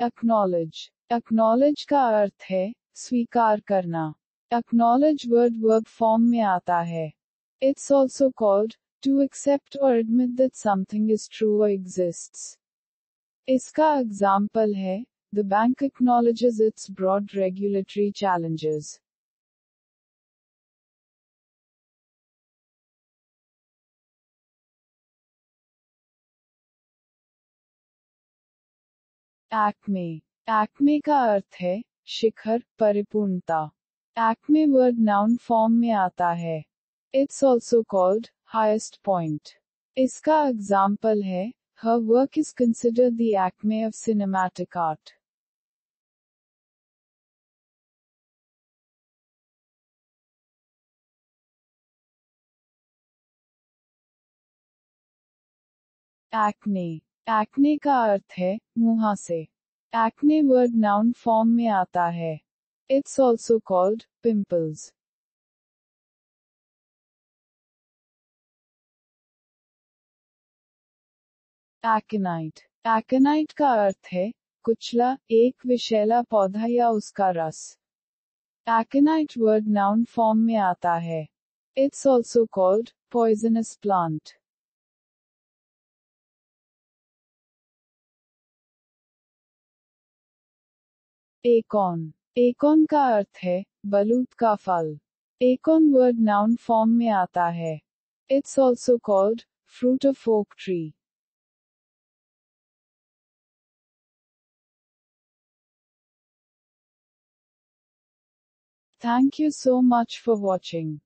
acknowledge acknowledge का अर्थ है स्वीकार करना acknowledge word verb form में आता है It's also called to accept or admit that something is true or exists. इसका एग्जाम्पल है The bank acknowledges its broad regulatory challenges. Acme acme का अर्थ है, शिखर, परिपूर्णता। एक्मे वर्ड नाउन फॉर्म में आता है। It's also called highest point इसका एग्ज़ाम्पल है her work is consider the acme of cinematic art acne acne का अर्थ है मुहासे एक्ने वर्ड नाउन फॉर्म में आता है। इट्स ऑल्सो कॉल्ड पिंपल्स एक्नाइट एक्नाइट का अर्थ है, कुचला, एक विषैला पौधा या उसका रस। एक्नाइट वर्ड नाउन फॉर्म में आता है। It's also called poisonous plant एकॉन एकॉन का अर्थ है, बलूत का फल. एकॉन वर्ड नाउन फॉर्म में आता है. It's also called fruit of oak tree Thank you so much for watching.